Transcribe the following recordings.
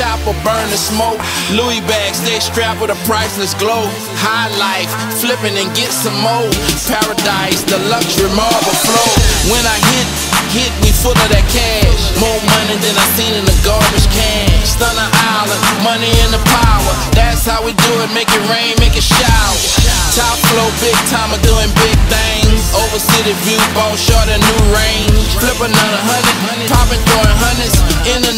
Chopper, burn the smoke. Louis bag, they strapped with a priceless glow. High life, flipping and get some more. Paradise, the luxury marble flow. When I hit, hit me full of that cash. More money than I seen in the garbage can. Stunner Island, money in the power. That's how we do it, make it rain, make it shower. Top flow, big time, I'm doing big things. Over city view, ball short a new range. Flip another hundred, popping, throwing hundreds in the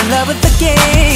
in love with the game.